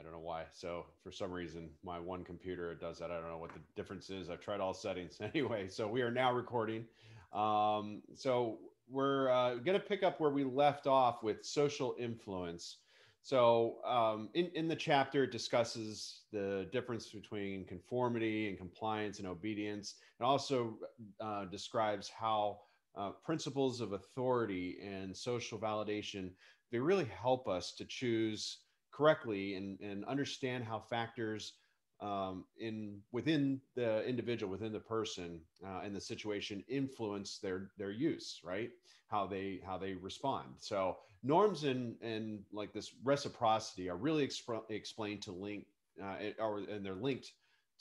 I don't know why. So for some reason, my one computer does that. I don't know what the difference is. I've tried all settings anyway. So we are now recording. Um, so we're uh, going to pick up where we left off with social influence. So um, in, in the chapter, it discusses the difference between conformity and compliance and obedience, and also uh, describes how uh, principles of authority and social validation they really help us to choose correctly and, and understand how factors um, in within the individual, within the person, uh, and the situation influence their their use, right? How they how they respond. So norms and and like this reciprocity are really exp- explained to link, uh, or and they're linked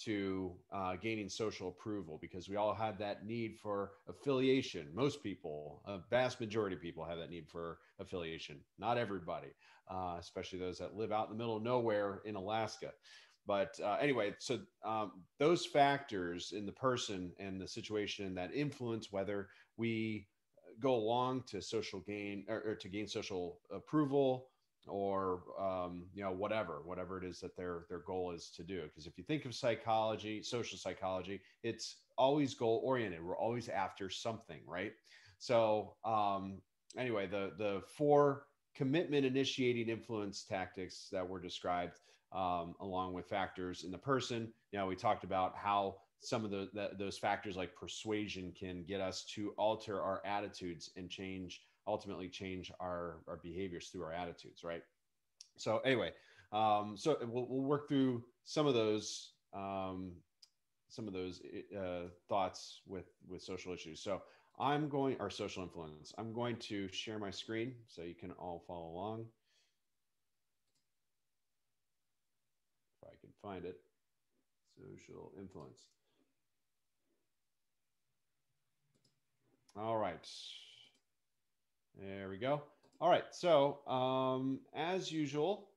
to uh, gaining social approval because we all have that need for affiliation. Most people, a vast majority of people, have that need for affiliation. Not everybody, uh, especially those that live out in the middle of nowhere in Alaska. But uh, anyway, so um, those factors in the person and the situation that influence whether we go along to social gain or, or to gain social approval or um, you know whatever whatever it is that their their goal is to do. Because if you think of psychology social psychology it's always goal oriented. We're always after something right? So um, anyway the the four commitment initiating influence tactics that were described um, along with factors in the person you know we talked about how some of the, the those factors like persuasion can get us to alter our attitudes and change ultimately change our, our behaviors through our attitudes, right? So anyway, um, so we'll, we'll work through some of those um, some of those uh, thoughts with with social issues. So I'm going our social influence. I'm going to share my screen so you can all follow along. If I can find it, social influence. All right. There we go. All right. So um, as usual,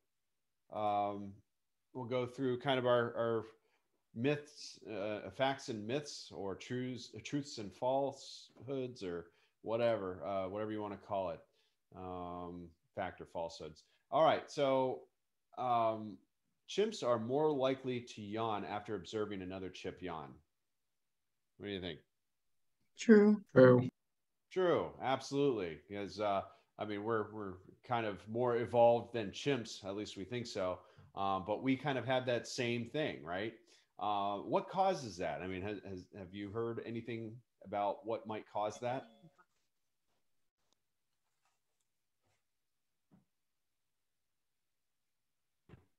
um, we'll go through kind of our, our myths, uh, facts and myths, or truths, truths and falsehoods, or whatever, uh, whatever you want to call it, um, fact or falsehoods. All right. So um, chimps are more likely to yawn after observing another chip yawn. What do you think? True. True. True, absolutely. Because uh, I mean, we're we're kind of more evolved than chimps, at least we think so. Um, but we kind of have that same thing, right? Uh, what causes that? I mean, has, has, have you heard anything about what might cause that?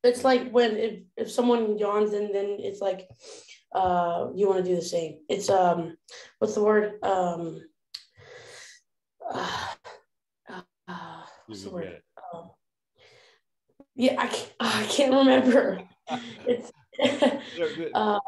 It's like when if, if someone yawns and then it's like uh you want to do the same. It's um what's the word? Um uh, uh, word? Um, yeah, I can't, I can't remember. it's uh,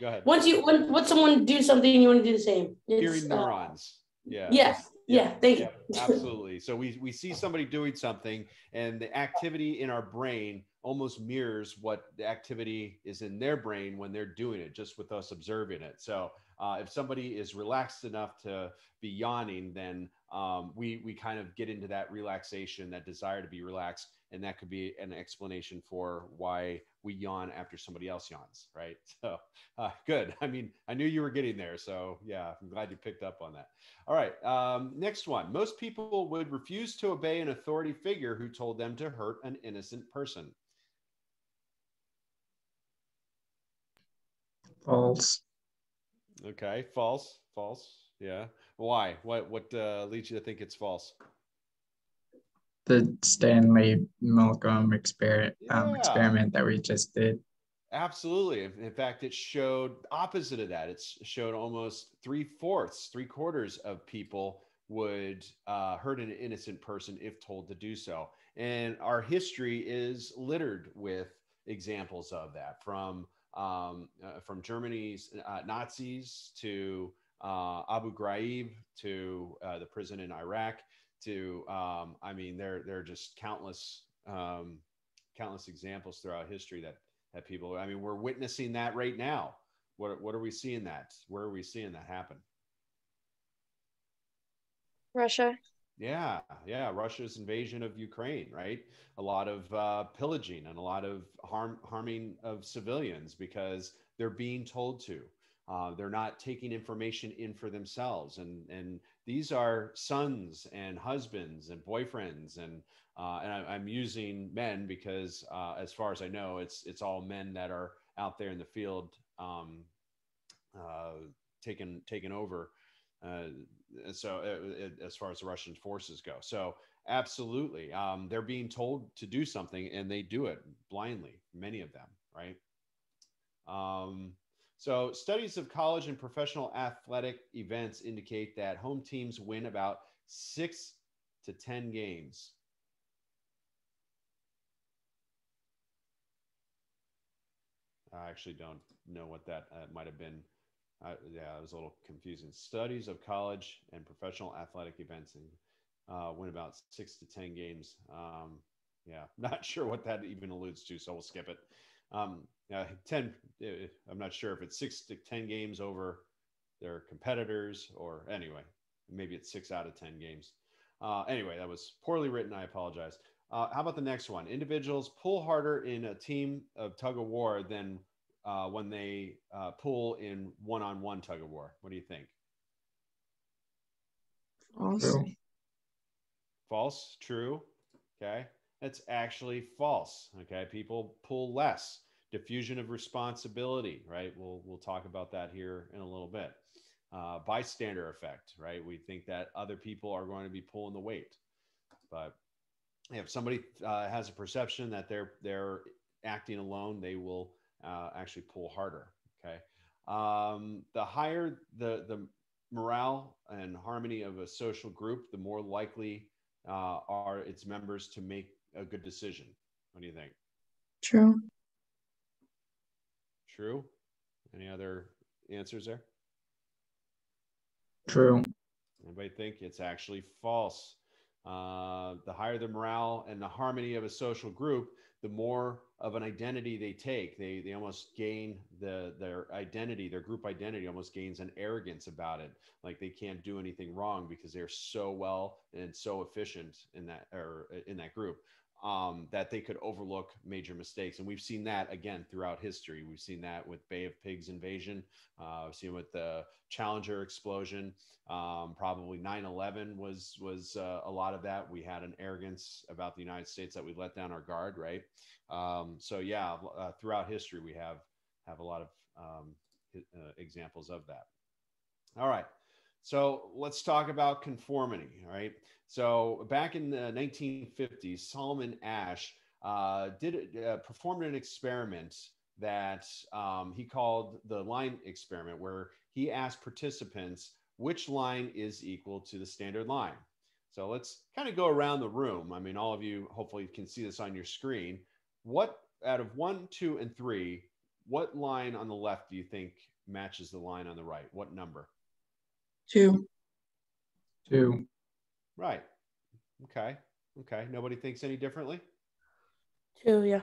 Go ahead. Once you when when someone do something, you want to do the same. It's, Hearing uh, neurons. yeah. Yes. Yeah. Thank you. absolutely. So we we see somebody doing something, and the activity in our brain almost mirrors what the activity is in their brain when they're doing it, just with us observing it. So uh, if somebody is relaxed enough to be yawning, then um, we we kind of get into that relaxation, that desire to be relaxed, and that could be an explanation for why we yawn after somebody else yawns, right? So uh, good. I mean, I knew you were getting there, so yeah, I'm glad you picked up on that. All right, um, next one. Most people would refuse to obey an authority figure who told them to hurt an innocent person. False. Okay, false, false. Yeah. Why? What what uh, leads you to think it's false? The Stanley Milgram experiment um, experiment that we just did. Absolutely. In in fact, it showed opposite of that. It showed almost three fourths, three quarters of people would uh, hurt an innocent person if told to do so. And our history is littered with examples of that, from um, uh, from Germany's uh, Nazis to uh, Abu Ghraib to uh, the prison in Iraq to um, I mean, there there are just countless um, countless examples throughout history that that people. I mean, we're witnessing that right now. What what are we seeing that? Where are we seeing that happen? Russia. Yeah, yeah. Russia's invasion of Ukraine, right? A lot of uh, pillaging and a lot of harm, harming of civilians because they're being told to. Uh, they're not taking information in for themselves, and and these are sons and husbands and boyfriends, and uh, and I, am using men because, uh, as far as I know, it's it's all men that are out there in the field, um, uh, taking taking over uh, so it, uh, it, as far as the Russian forces go, so absolutely, um, they're being told to do something and they do it blindly. Many of them, right? Um, so studies of college and professional athletic events indicate that home teams win about six to ten games. I actually don't know what that uh, might have been uh, yeah, it was a little confusing. Studies of college and professional athletic events and uh, win about six to 10 games. Um, yeah, not sure what that even alludes to, so we'll skip it. Um, yeah, 10, uh, I'm not sure if it's six to 10 games over their competitors or anyway, maybe it's six out of 10 games. Uh, anyway, that was poorly written. I apologize. Uh, how about the next one? Individuals pull harder in a team of tug of war than uh, when they uh, pull in one-on-one tug of war. What do you think? False. True. False. True. Okay. That's actually false. Okay. People pull less. Diffusion of responsibility. Right. We'll we'll talk about that here in a little bit. Uh, bystander effect. Right. We think that other people are going to be pulling the weight, but if somebody uh, has a perception that they're they're acting alone, they will uh, actually pull harder. Okay. Um, the higher the, the morale and harmony of a social group, the more likely uh, are its members to make a good decision. What do you think? True. True. Any other answers there? True. Anybody think it's actually false? Uh, the higher the morale and the harmony of a social group, the more of an identity they take. They they almost gain the their identity, their group identity almost gains an arrogance about it. Like they can't do anything wrong because they're so well and so efficient in that or in that group um, that they could overlook major mistakes. And we've seen that again throughout history. We've seen that with Bay of Pigs invasion. Uh, we've seen with the Challenger explosion. Um, probably 9/11 was was uh, a lot of that. We had an arrogance about the United States that we let down our guard, right? Um, so yeah, uh, throughout history we have have a lot of um, uh, examples of that. All right. So let's talk about conformity. Right. So back in the 1950s, Solomon Asch uh, did uh, performed an experiment that um, he called the line experiment, where he asked participants which line is equal to the standard line. So let's kind of go around the room. I mean, all of you hopefully can see this on your screen. What out of one, two, and three, what line on the left do you think matches the line on the right? What number? Two. Two. Right. Okay. Okay. Nobody thinks any differently? Two, yeah.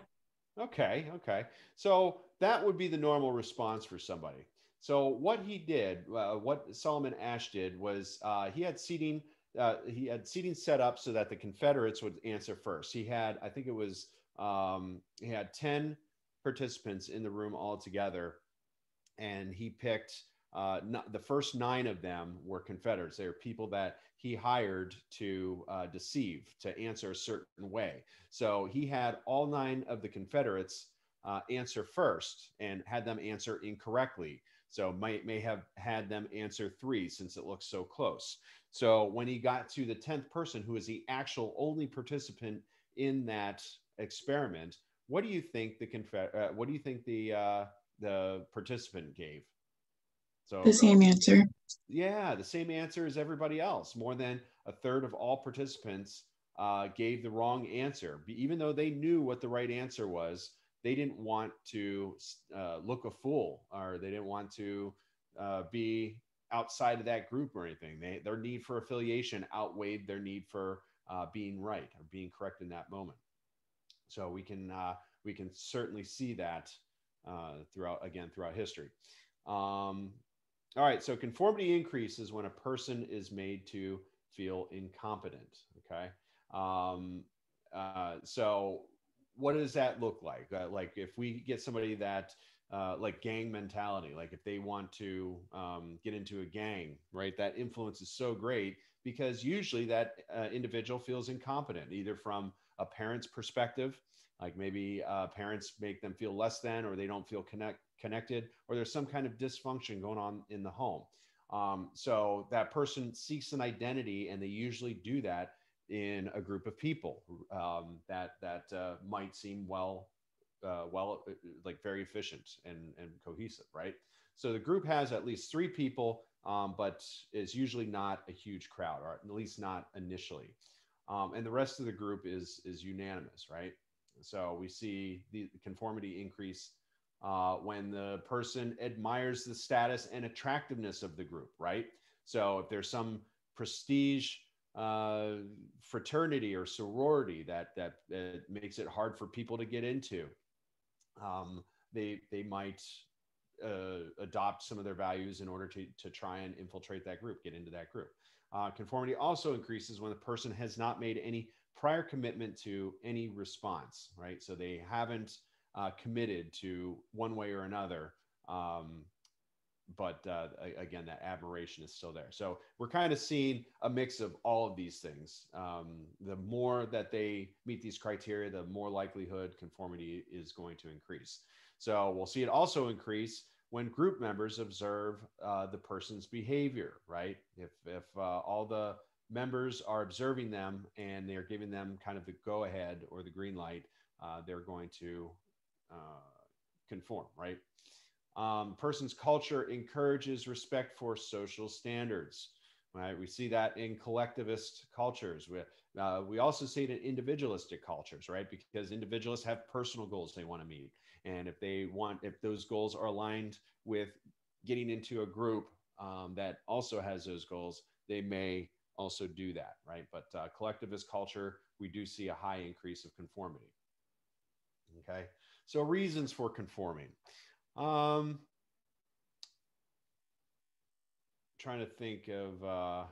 Okay. Okay. So that would be the normal response for somebody. So what he did, uh, what Solomon Asch did was uh, he had seating. Uh, he had seating set up so that the Confederates would answer first. He had, I think it was, um, he had ten participants in the room all together, and he picked uh, not, the first nine of them were Confederates. They were people that he hired to uh, deceive, to answer a certain way. So he had all nine of the Confederates uh, answer first and had them answer incorrectly. So might may have had them answer three since it looks so close. So when he got to the tenth person, who is the actual only participant in that experiment, what do you think the Confed- uh, What do you think the uh, the participant gave? So the same answer. Yeah, the same answer as everybody else. More than a third of all participants uh, gave the wrong answer, even though they knew what the right answer was. They didn't want to uh, look a fool, or they didn't want to uh, be outside of that group or anything. They, their need for affiliation outweighed their need for uh, being right or being correct in that moment. So we can uh, we can certainly see that uh, throughout again throughout history. Um, all right. So conformity increases when a person is made to feel incompetent. Okay. Um, uh, so what does that look like? Uh, like if we get somebody that uh, like gang mentality, like if they want to um, get into a gang, right? That influence is so great because usually that uh, individual feels incompetent, either from a parent's perspective, like maybe uh, parents make them feel less than, or they don't feel connect connected, or there's some kind of dysfunction going on in the home. Um, so that person seeks an identity, and they usually do that in a group of people um, that that uh, might seem well uh, well uh, like very efficient and and cohesive right? So the group has at least three people um, but is usually not a huge crowd or at least not initially. Um, and the rest of the group is is unanimous right? So we see the conformity increase uh, when the person admires the status and attractiveness of the group right so if there's some prestige uh, fraternity or sorority that that uh, makes it hard for people to get into. Um, they they might uh, adopt some of their values in order to to try and infiltrate that group, get into that group. Uh, conformity also increases when the person has not made any prior commitment to any response, right? So they haven't uh, committed to one way or another um, but uh, again, that admiration is still there. So we're kind of seeing a mix of all of these things. Um, the more that they meet these criteria, the more likelihood conformity is going to increase. So we'll see it also increase when group members observe uh, the person's behavior, right? If, if uh, all the members are observing them and they're giving them kind of the go ahead or the green light, uh, they're going to conform, right? Um, person's culture encourages respect for social standards. Right? We see that in collectivist cultures. We, uh, we also see it in individualistic cultures, right? Because individualists have personal goals they want to meet. And if they want, if those goals are aligned with getting into a group um, that also has those goals, they may also do that, right? But uh, collectivist culture, we do see a high increase of conformity. Okay. So, reasons for conforming. Um, trying to think of, uh,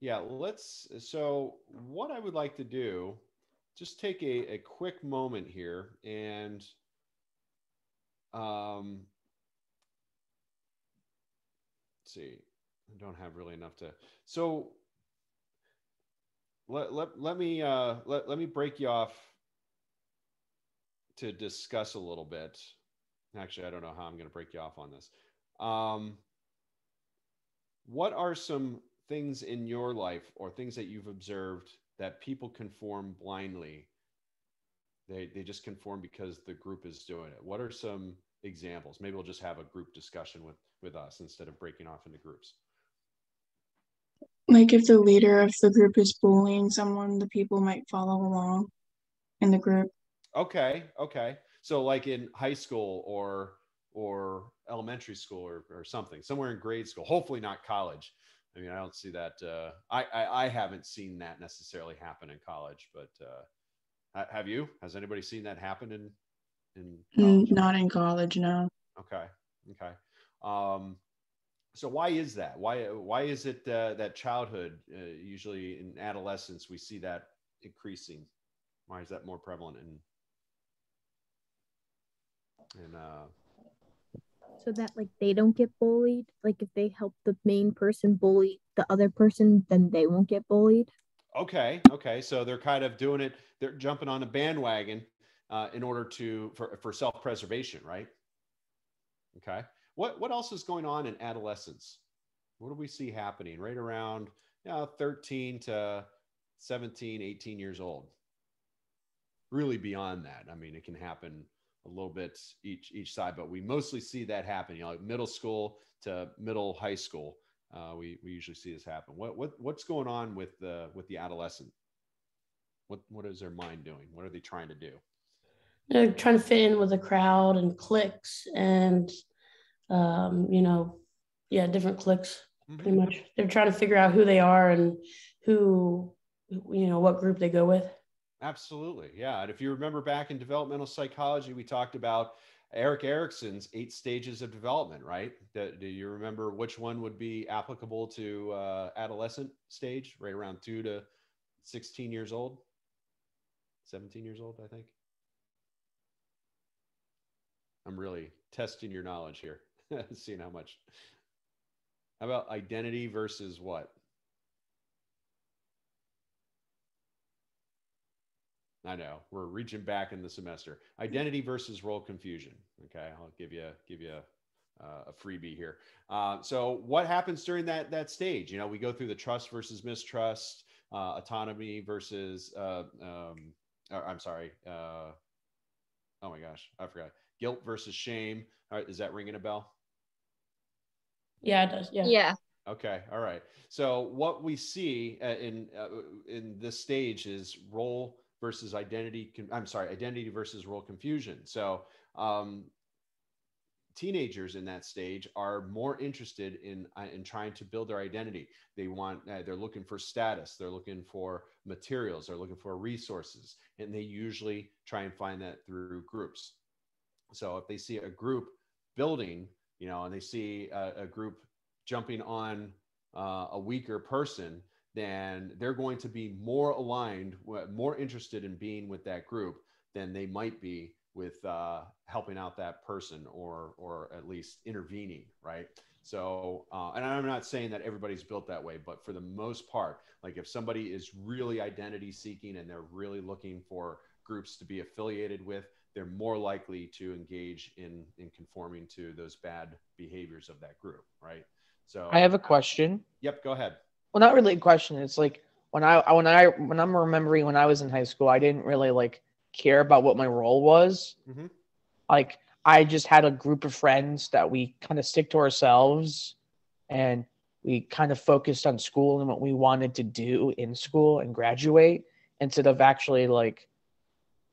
yeah, let's. So, what I would like to do, just take a, a quick moment here and um, see. I don't have really enough to. So, let, let, let me uh, let, let me break you off to discuss a little bit actually, I don't know how I'm going to break you off on this. Um, what are some things in your life or things that you've observed that people conform blindly? They, they just conform because the group is doing it. What are some examples? Maybe we'll just have a group discussion with, with us instead of breaking off into groups. Like if the leader of the group is bullying someone, the people might follow along in the group. Okay, okay. So like in high school or or elementary school or, or something, somewhere in grade school, hopefully not college. I mean, I don't see that. Uh, I, I, I haven't seen that necessarily happen in college, but uh, have you? Has anybody seen that happen in in? College? Not in college, no. Okay, okay. Um, so why is that? Why why is it uh, that childhood, uh, usually in adolescence, we see that increasing? Why is that more prevalent in and uh so that like they don't get bullied? Like if they help the main person bully the other person then they won't get bullied? Okay okay. So they're kind of doing it they're jumping on a bandwagon uh, in order to for, for self-preservation right? Okay. What what else is going on in adolescence? What do we see happening? Right around you know, 13 to 17 18 years old. Really beyond that. I mean it can happen a little bit each each side, but we mostly see that happen. You know, like middle school to middle high school, uh, we we usually see this happen. What what what's going on with the with the adolescent? What what is their mind doing? What are they trying to do? They're trying to fit in with a crowd and cliques and um, you know, yeah, different cliques. Mm-hmm. Pretty much, they're trying to figure out who they are and who you know what group they go with. Absolutely. Yeah. And if you remember back in developmental psychology, we talked about Erik Erikson's eight stages of development, right? Do, do you remember which one would be applicable to uh, adolescent stage, right around two to 16 years old? 17 years old, I think. I'm really testing your knowledge here, seeing how much. How about identity versus what? I know we're reaching back in the semester. Identity versus role confusion. Okay, I'll give you give you a, uh, a freebie here. Uh, so, what happens during that that stage? You know, we go through the trust versus mistrust, uh, autonomy versus. Uh, um, or, I'm sorry. Uh, oh my gosh, I forgot. Guilt versus shame. All right, is that ringing a bell? Yeah, it does. Yeah. Yeah. Okay, all right. So what we see uh, in uh, in this stage is role versus identity. I'm sorry, identity versus role confusion. So um, teenagers in that stage are more interested in uh, in trying to build their identity. They want uh, they're looking for status. They're looking for materials. They're looking for resources, and they usually try and find that through groups. So if they see a group building, you know, and they see a, a group jumping on uh, a weaker person, then they're going to be more aligned, more interested in being with that group than they might be with uh, helping out that person or or at least intervening, right? So, uh, and I'm not saying that everybody's built that way, but for the most part, like if somebody is really identity seeking and they're really looking for groups to be affiliated with, they're more likely to engage in in conforming to those bad behaviors of that group, right? So I have a question. Yep, go ahead. Well, not really a question. It's like when I when I when I'm remembering when I was in high school, I didn't really like care about what my role was. Mhm. Like I just had a group of friends that we kind of stick to ourselves, and we kind of focused on school and what we wanted to do in school and graduate instead of actually like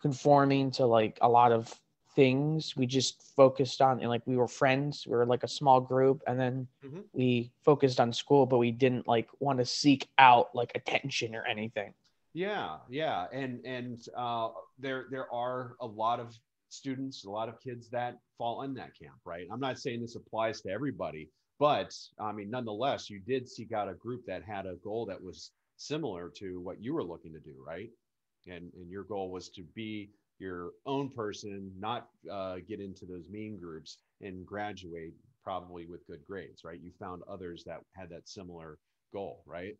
conforming to like a lot of things we just focused on and like we were friends we were like a small group and then Mhm. we focused on school but we didn't like want to seek out like attention or anything Yeah, yeah, and and uh, there there are a lot of students, a lot of kids that fall in that camp, right? I'm not saying this applies to everybody, but I mean, nonetheless, you did seek out a group that had a goal that was similar to what you were looking to do, right? And and your goal was to be your own person, not uh, get into those mean groups, and graduate probably with good grades, right? You found others that had that similar goal, right?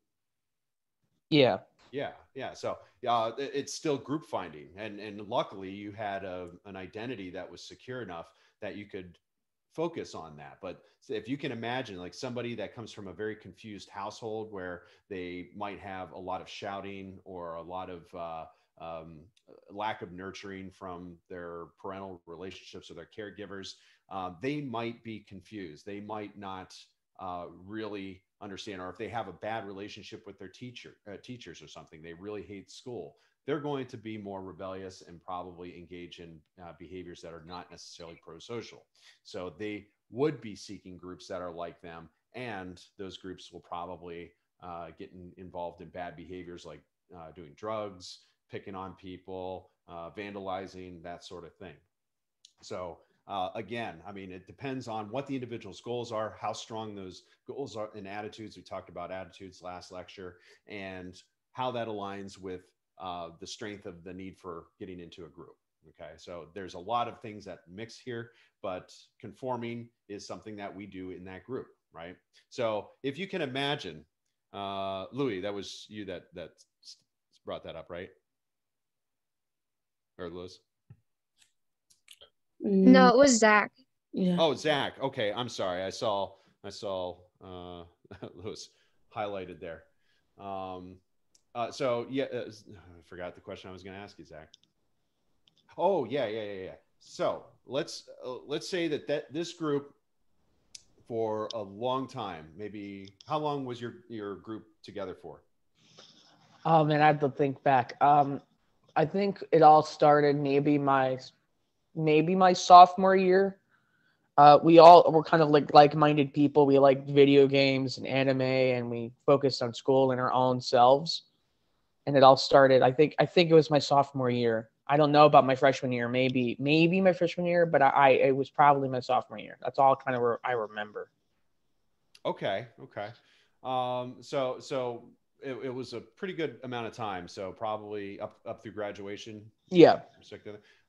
yeah Yeah, yeah. So uh, it's still group finding, and and luckily you had a, an identity that was secure enough that you could focus on that. But if you can imagine, like somebody that comes from a very confused household where they might have a lot of shouting or a lot of uh, um, lack of nurturing from their parental relationships or their caregivers, uh, they might be confused. They might not uh, really understand, or if they have a bad relationship with their teacher, uh, teachers or something, they really hate school. They're going to be more rebellious and probably engage in uh, behaviors that are not necessarily pro-social. So they would be seeking groups that are like them, and those groups will probably uh, get in, involved in bad behaviors like uh, doing drugs, picking on people, uh, vandalizing, that sort of thing. So uh, again, I mean, it depends on what the individual's goals are, how strong those goals are and attitudes. We talked about attitudes last lecture, and how that aligns with uh, the strength of the need for getting into a group. Okay, so there's a lot of things that mix here, but conforming is something that we do in that group, right? So if you can imagine, uh, Louis, that was you that that brought that up, right? Or Liz? Mm, No, it was Zach. Yeah. Oh, Zach. Okay, I'm sorry. I saw I saw uh, Lewis highlighted there. Um, uh, so yeah, uh, I forgot the question I was going to ask you, Zach. Oh yeah, yeah, yeah, yeah. So let's uh, let's say that that this group for a long time, maybe how long was your your group together for? oh man i have to think back um i think it all started maybe my maybe my sophomore year uh, we all were kind of like like-minded people we liked video games and anime and we focused on school and our own selves and it all started i think i think it was my sophomore year I don't know about my freshman year. Maybe maybe my freshman year, but I, I it was probably my sophomore year. That's all kind of where I remember. Okay. Okay. Um, so so it, it was a pretty good amount of time. So probably up up through graduation. Yeah.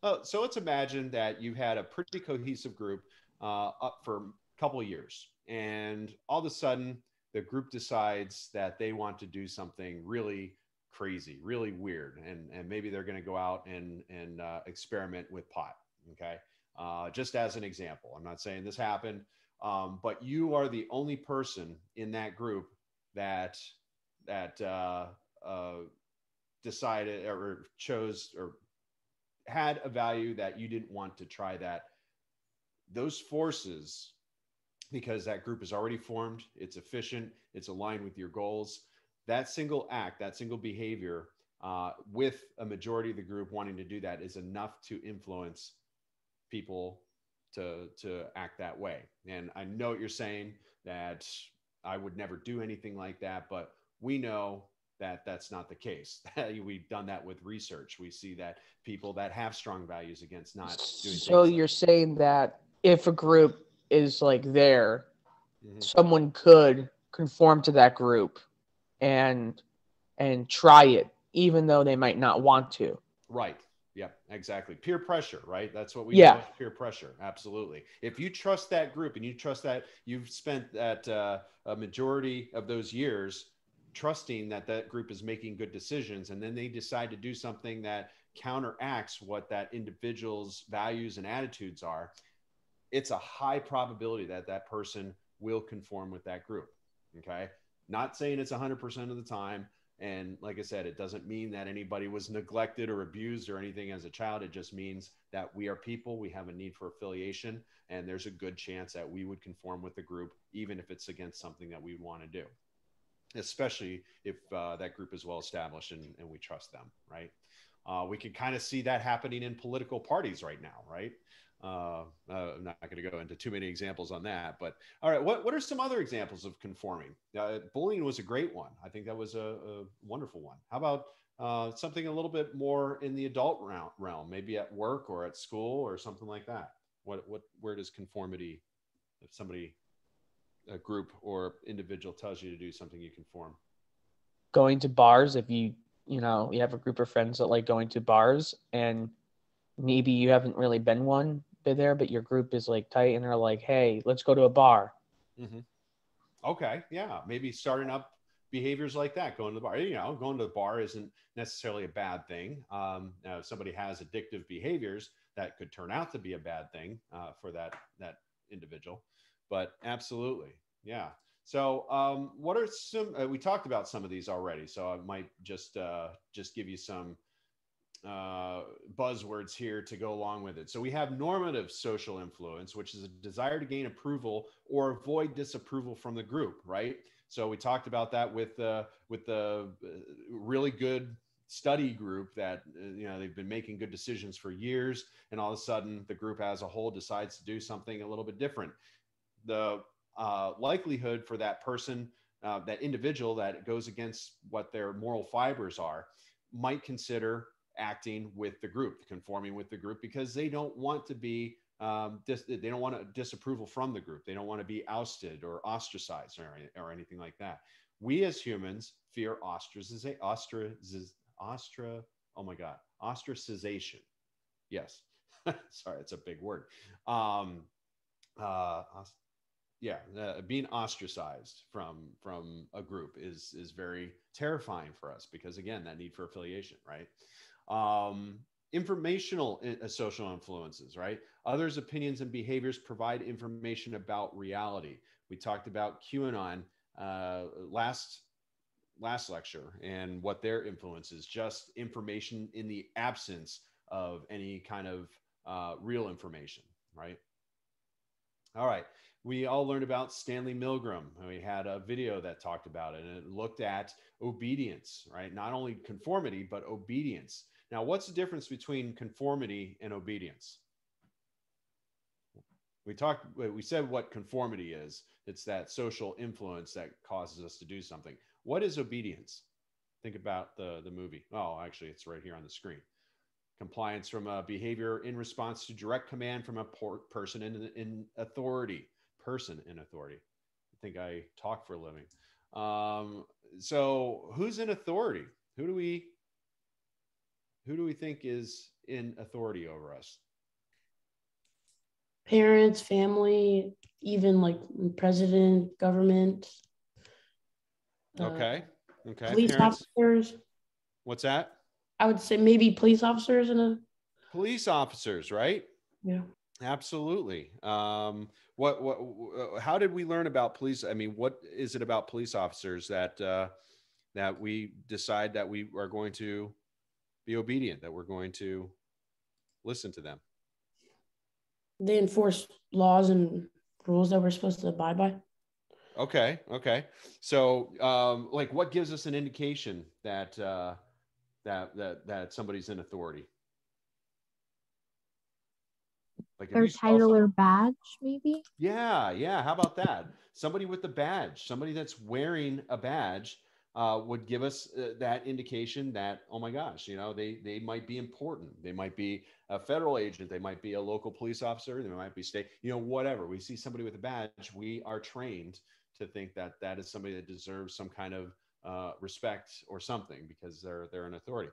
Uh, so let's imagine that you had a pretty cohesive group uh, up for a couple of years, and all of a sudden the group decides that they want to do something really crazy, really weird, and and maybe they're going to go out and and uh, experiment with pot. Okay, uh, just as an example, I'm not saying this happened, um, but you are the only person in that group that that uh, uh, decided or chose or had a value that you didn't want to try that. Those forces, because that group is already formed, it's efficient, it's aligned with your goals that single act, that single behavior, uh, with a majority of the group wanting to do that, is enough to influence people to to act that way. And I know what you're saying that I would never do anything like that, but we know that that's not the case. We've done that with research. We see that people that have strong values against not doing. So you're like saying that if a group is like there, mm-hmm. someone could conform to that group and and try it even though they might not want to right yeah exactly peer pressure right that's what we yeah peer pressure absolutely if you trust that group and you trust that you've spent that uh, a majority of those years trusting that that group is making good decisions and then they decide to do something that counteracts what that individual's values and attitudes are it's a high probability that that person will conform with that group okay not saying it's 100% of the time. And like I said, it doesn't mean that anybody was neglected or abused or anything as a child. It just means that we are people, we have a need for affiliation, and there's a good chance that we would conform with the group, even if it's against something that we want to do, especially if uh, that group is well established and, and we trust them, right? Uh, we can kind of see that happening in political parties right now, right? Uh, uh, I'm not going to go into too many examples on that, but all right. What what are some other examples of conforming? Uh, bullying was a great one. I think that was a, a wonderful one. How about uh, something a little bit more in the adult realm, maybe at work or at school or something like that? What what where does conformity, if somebody, a group or individual tells you to do something, you conform? Going to bars. If you you know you have a group of friends that like going to bars and maybe you haven't really been one been there, but your group is like tight and they're like, hey, let's go to a bar. Mm-hmm. Okay. Yeah. Maybe starting up behaviors like that, going to the bar. You know, going to the bar isn't necessarily a bad thing. Um, now, if somebody has addictive behaviors, that could turn out to be a bad thing uh, for that that individual. But absolutely, yeah. So, um, what are some? Uh, we talked about some of these already, so I might just uh, just give you some uh, buzzwords here to go along with it. So we have normative social influence, which is a desire to gain approval or avoid disapproval from the group, right? So we talked about that with uh, with the uh, really good study group that uh, you know they've been making good decisions for years, and all of a sudden the group as a whole decides to do something a little bit different. The uh, likelihood for that person, uh, that individual that goes against what their moral fibers are, might consider acting with the group, conforming with the group, because they don't want to be um, dis- they don't want a disapproval from the group. They don't want to be ousted or ostracized or, or anything like that. We as humans fear ostracization, ostraciz- ostra, oh my God, ostracization. Yes. Sorry, it's a big word. Um, uh, yeah, uh, being ostracized from from a group is is very terrifying for us because again, that need for affiliation, right? um, informational uh, social influences, right? Others' opinions and behaviors provide information about reality. We talked about QAnon uh, last last lecture and what their influence is. Just information in the absence of any kind of uh, real information, right? All right. We all learned about Stanley Milgram. We had a video that talked about it and it looked at obedience, right? Not only conformity, but obedience. Now, what's the difference between conformity and obedience? We talked, we said what conformity is. It's that social influence that causes us to do something. What is obedience? Think about the, the movie. Oh, actually, it's right here on the screen. compliance from a behavior in response to direct command from a person in, in authority. Person in authority. I think I talk for a living. Um, so who's in authority? Who do we who do we think is in authority over us? Parents, family, even like president, government. uh, Okay. Okay. Police Parents. officers. What's that? I would say maybe police officers in a Police officers, right? yeah. Absolutely. Um, what, what, wh- how did we learn about police? I mean, what is it about police officers that, uh, that we decide that we are going to be obedient, that we're going to listen to them? They enforce laws and rules that we're supposed to abide by. Okay. Okay. So, um, like, what gives us an indication that uh, that that that somebody's in authority? Like Their title or badge, maybe. Yeah, yeah. How about that? Somebody with a badge, somebody that's wearing a badge, uh, would give us uh, that indication that oh my gosh, you know, they they might be important. They might be a federal agent. They might be a local police officer. They might be state. You know, whatever. We see somebody with a badge, we are trained to think that that is somebody that deserves some kind of uh, respect or something because they're they're an authority.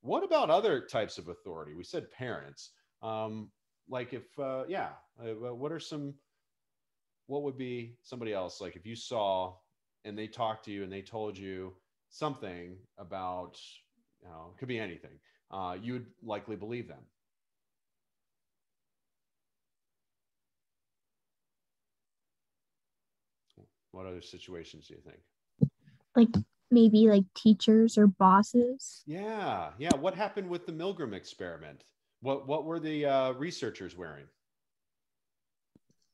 What about other types of authority? We said parents. Um, like if uh, yeah, uh, what are some what would be somebody else? Like if you saw and they talked to you and they told you something about you know it could be anything uh, you would likely believe them. What other situations do you think? Like maybe like teachers or bosses. yeah yeah. What happened with the milgram experiment what what were the uh, researchers wearing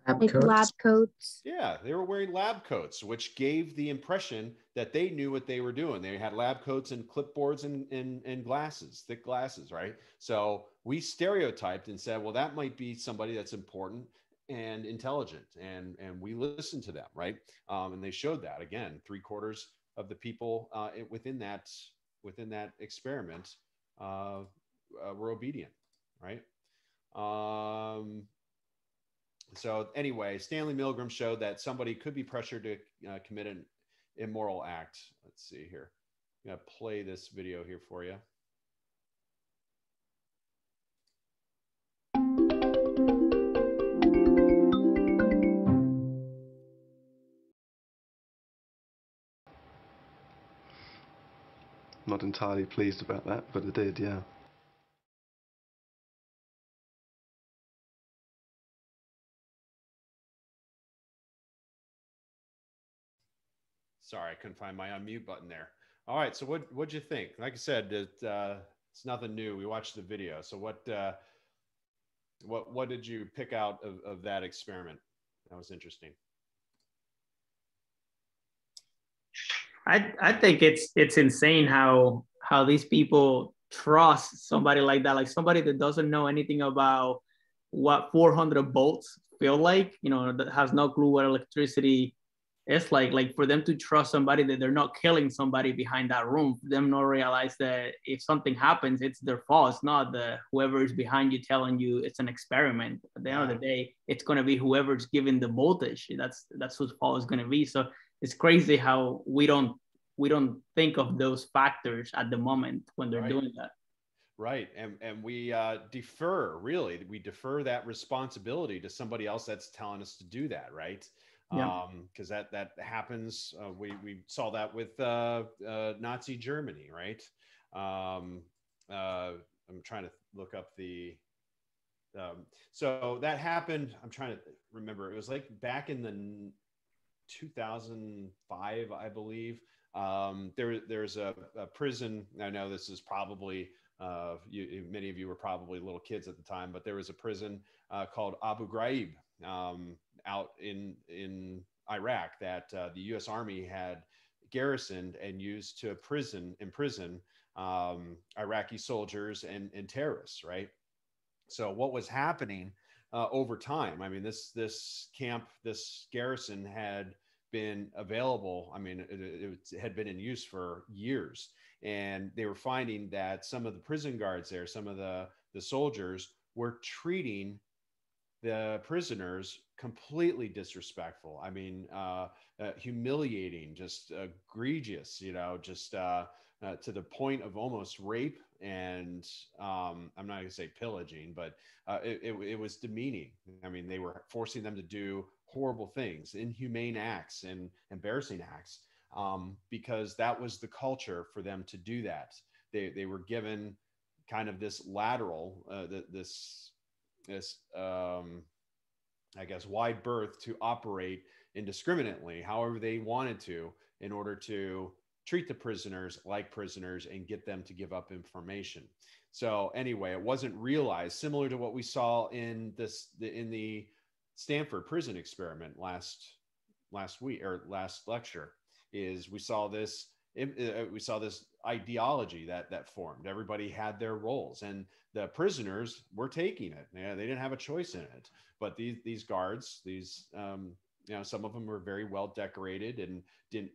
Lab Like coats. lab coats. Yeah, they were wearing lab coats, which gave the impression that they knew what they were doing. They had lab coats and clipboards and, and, and glasses, thick glasses, right? So we stereotyped and said, well, that might be somebody that's important and intelligent, and and we listened to them, right? Um, and they showed that again. Three quarters of the people uh, within that within that experiment uh, uh, were obedient, right? Um, so anyway, Stanley Milgram showed that somebody could be pressured to uh, commit an immoral act. Let's see here. I'm gonna play this video here for you. Not entirely pleased about that, but I did, yeah. Sorry, I couldn't find my unmute button there. All right, so what what'd you think? Like I said, it, uh, it's nothing new. We watched the video. So what uh, what what did you pick out of, of that experiment? That was interesting. I I think it's it's insane how how these people trust somebody like that, like somebody that doesn't know anything about what 400 volts feel like, you know, that has no clue what electricity is like. Like for them to trust somebody that they're not killing somebody behind that room, them not realize that if something happens, it's their fault. It's not the whoever is behind you telling you it's an experiment. At the end of the day, it's gonna be whoever's giving the voltage. That's that's whose fault is gonna be. So it's crazy how we don't we don't think of those factors at the moment when they're Right. doing that. Right, and and we uh, defer really. We defer that responsibility to somebody else that's telling us to do that, right? Yeah. Um, because that that happens. Uh, we we saw that with uh, uh, Nazi Germany, right? Um, uh, I'm trying to look up the. Um, so that happened. I'm trying to remember. It was like back in the 2005, I believe. Um, there, there's a, a prison. I know this is probably uh, you, many of you were probably little kids at the time, but there was a prison uh, called Abu Ghraib um, out in in Iraq that uh, the U.S. Army had garrisoned and used to prison imprison um, Iraqi soldiers and, and terrorists. Right. So what was happening uh, over time? I mean, this this camp, this garrison had been available. I mean, it, it, had been in use for years, and they were finding that some of the prison guards there, some of the the soldiers, were treating the prisoners completely disrespectful. I mean, uh, uh, humiliating, just egregious. You know, just uh, uh to the point of almost rape and um, I'm not going to say pillaging, but uh, it, it, it, was demeaning. I mean, they were forcing them to do horrible things, inhumane acts, and embarrassing acts, um, because that was the culture for them to do that. They they were given kind of this lateral, uh, this this um, I guess wide berth to operate indiscriminately, however they wanted to, in order to treat the prisoners like prisoners and get them to give up information. So anyway, it wasn't realized, similar to what we saw in this in the Stanford prison experiment last last week or last lecture. Is we saw this uh, we saw this ideology that that formed. Everybody had their roles, and the prisoners were taking it. Yeah, they didn't have a choice in it. But these these guards, these um, you know, some of them were very well decorated and didn't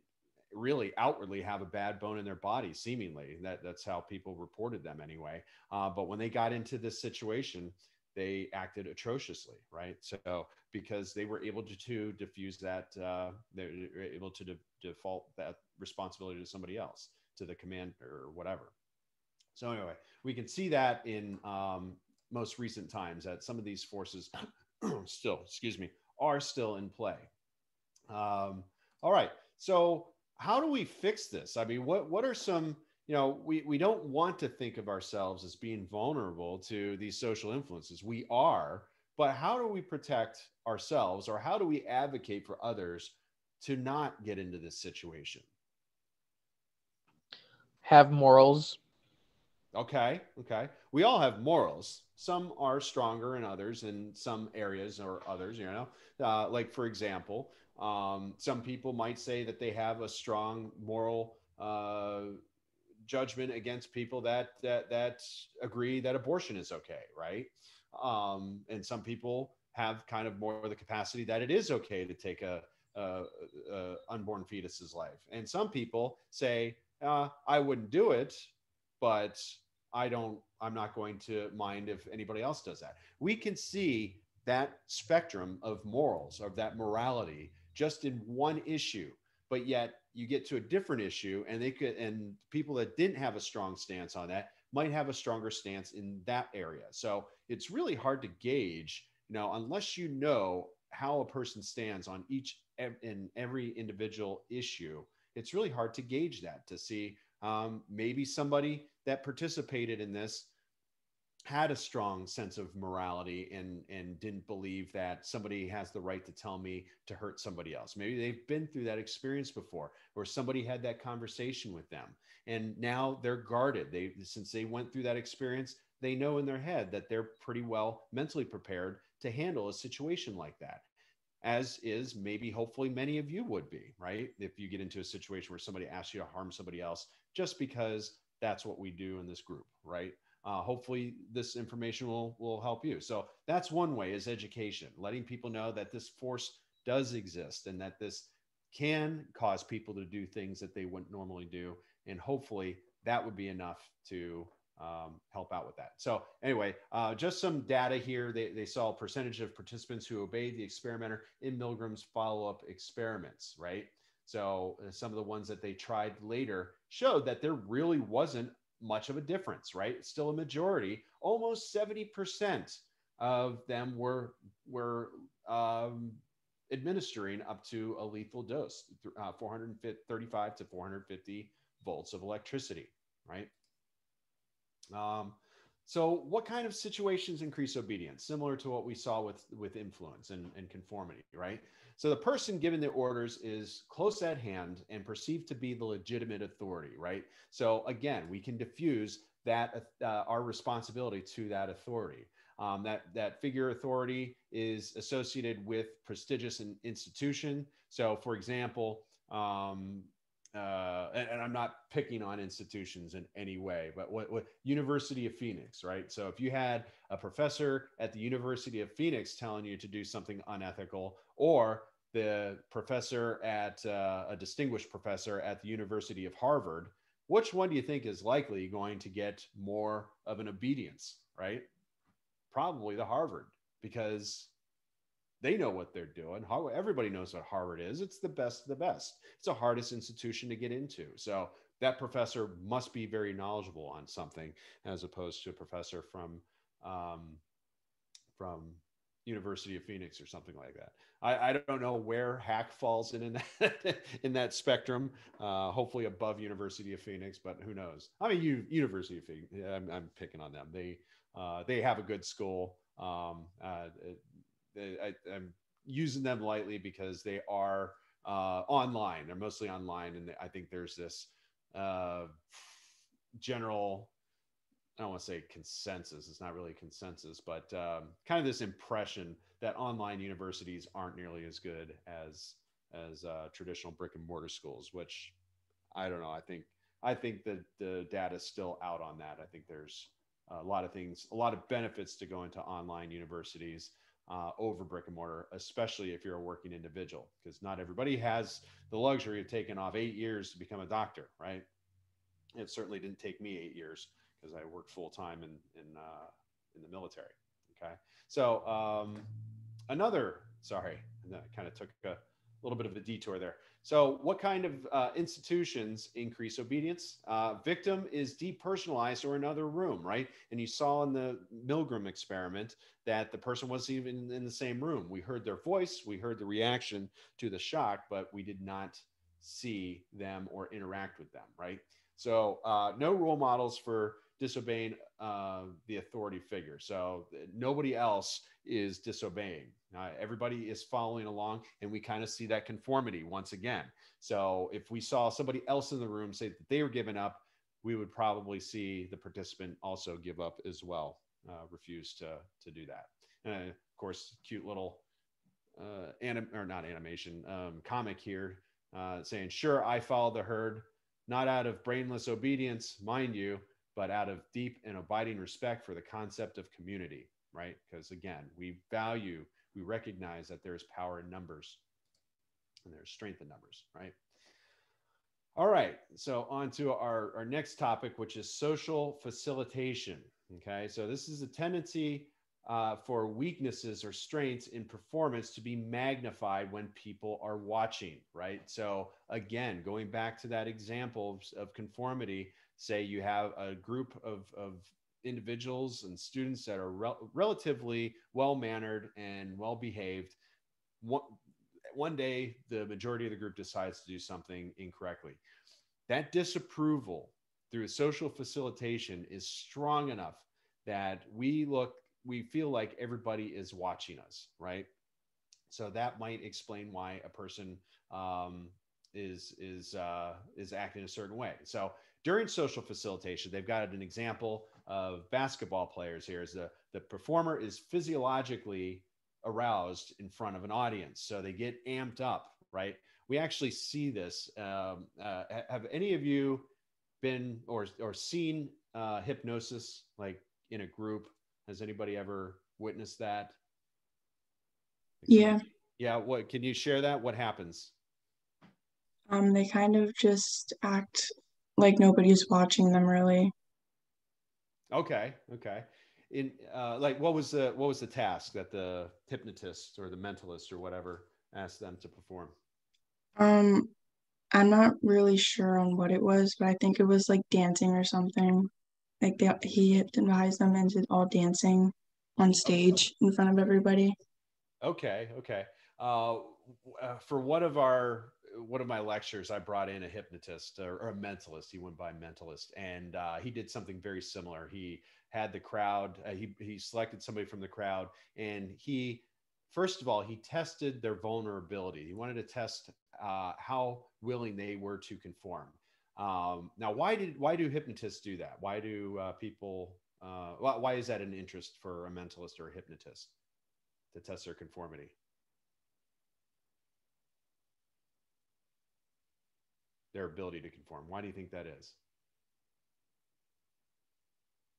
really outwardly have a bad bone in their body seemingly that that's how people reported them anyway uh, but when they got into this situation they acted atrociously right so because they were able to, to diffuse that uh, they were able to de- default that responsibility to somebody else to the commander or whatever so anyway we can see that in um, most recent times that some of these forces still excuse me are still in play um, all right so how do we fix this? I mean, what what are some you know we we don't want to think of ourselves as being vulnerable to these social influences. We are, but how do we protect ourselves, or how do we advocate for others to not get into this situation? Have morals. Okay, okay. We all have morals. Some are stronger in others in some areas or others. You know, uh, like for example, um, some people might say that they have a strong moral uh, judgment against people that, that that agree that abortion is okay, right? Um, and some people have kind of more the capacity that it is okay to take a, a, a unborn fetus's life. And some people say, uh, I wouldn't do it, but I don't. I'm not going to mind if anybody else does that. We can see that spectrum of morals, of that morality just in one issue but yet you get to a different issue and they could and people that didn't have a strong stance on that might have a stronger stance in that area so it's really hard to gauge you know unless you know how a person stands on each in every individual issue it's really hard to gauge that to see um, maybe somebody that participated in this had a strong sense of morality and and didn't believe that somebody has the right to tell me to hurt somebody else. Maybe they've been through that experience before or somebody had that conversation with them. And now they're guarded. They since they went through that experience they know in their head that they're pretty well mentally prepared to handle a situation like that as is maybe hopefully many of you would be right? If you get into a situation where somebody asks you to harm somebody else just because that's what we do in this group right? Uh, hopefully this information will will help you. So that's one way is education letting people know that this force does exist and that this can cause people to do things that they wouldn't normally do. And hopefully that would be enough to um, help out with that so anyway uh, just some data here they, they saw a percentage of participants who obeyed the experimenter in milgram's follow-up experiments right so uh, some of the ones that they tried later showed that there really wasn't much of a difference, right? still a majority. Almost 70% of them were were um, administering up to a lethal dose, uh, 435 to 450 volts of electricity, right? Um, so, what kind of situations increase obedience? Similar to what we saw with with influence and, and conformity, right? So the person given the orders is close at hand and perceived to be the legitimate authority, right? So again, we can diffuse that uh, our responsibility to that authority. Um, that that figure authority is associated with prestigious institution. So, for example, um, uh, and, and, I'm not picking on institutions in any way, but what, what University of Phoenix, right? So if you had a professor at the University of Phoenix telling you to do something unethical, or the professor at uh, a distinguished professor at the University of Harvard, which one do you think is likely going to get more of an obedience, right? Probably the Harvard, because they know what they're doing. Everybody knows what Harvard is. It's the best of the best. It's the hardest institution to get into. So that professor must be very knowledgeable on something, as opposed to a professor from um, from University of Phoenix or something like that. I, I don't know where Hack falls in in that, in that spectrum. Uh, hopefully above University of Phoenix, but who knows? I mean, U, University of Phoenix. I'm, I'm, picking on them. They uh, they have a good school. Um, uh, I, am using them lightly because they are uh, online. They're mostly online, and I think there's this uh, general. I don't want to say consensus. It's not really consensus, but um, kind of this impression that online universities aren't nearly as good as as uh, traditional brick and mortar schools. Which I don't know. I think I think that the data is still out on that. I think there's a lot of things, a lot of benefits to going to online universities uh, over brick and mortar, especially if you're a working individual, because not everybody has the luxury of taking off eight years to become a doctor, right? It certainly didn't take me eight years because I worked full time in in uh, in the military. Okay, so um, another sorry, I kind of took a little bit of a detour there. So, what kind of uh, institutions increase obedience? Uh, victim is depersonalized or another room, right? And you saw in the Milgram experiment that the person wasn't even in the same room. We heard their voice, we heard the reaction to the shock, but we did not see them or interact with them, right? So, uh, no role models for disobeying uh, the authority figure. So nobody else is disobeying. Uh, everybody is following along, and we kind of see that conformity once again. So if we saw somebody else in the room say that they were giving up, we would probably see the participant also give up as well, uh, refuse to to do that. And of course, cute little uh, anim or not animation um, comic here uh, saying, "Sure, I follow the herd." Not out of brainless obedience, mind you, but out of deep and abiding respect for the concept of community, right? Because again, we value, we recognize that there's power in numbers and there's strength in numbers, right? All right, so on to our, our next topic, which is social facilitation. Okay, so this is a tendency uh, for weaknesses or strengths in performance to be magnified when people are watching, right? So, again, going back to that example of, of conformity, say you have a group of, of individuals and students that are rel- relatively well mannered and well behaved. One, one day, the majority of the group decides to do something incorrectly. That disapproval through social facilitation is strong enough that we look, we feel like everybody is watching us, right? So that might explain why a person um, is is uh, is acting a certain way. So during social facilitation, they've got an example of basketball players here. Is the, the performer is physiologically aroused in front of an audience. So they get amped up, right? We actually see this. Um, uh, have any of you been or, or seen uh, hypnosis like in a group? Has anybody ever witnessed that? Yeah. Yeah. What can you share that? What happens? Um, they kind of just act like nobody's watching them really. Okay, okay. In uh, like, what was the what was the task that the hypnotist or the mentalist or whatever asked them to perform? Um, I'm not really sure on what it was, but I think it was like dancing or something. Like they, he hypnotized them into all dancing on stage in front of everybody. Okay, okay. Uh, uh for one of our one of my lectures, I brought in a hypnotist or, or a mentalist. He went by mentalist, and uh, he did something very similar. He had the crowd. Uh, he he selected somebody from the crowd, and he first of all he tested their vulnerability. He wanted to test uh, how willing they were to conform. Um, now, why did why do hypnotists do that? Why do uh, people? Uh, why, why is that an interest for a mentalist or a hypnotist to test their conformity? Their ability to conform. Why do you think that is?